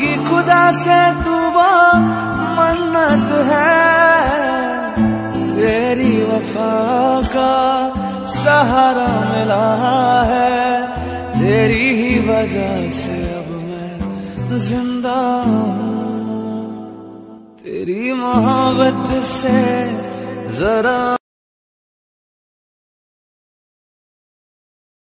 खुदा से दुआ मन्नत है। तेरी वफा का सहारा मिला है। तेरी ही वजह से अब मैं ज़िंदा हूँ। तेरी मोहब्बत से जरा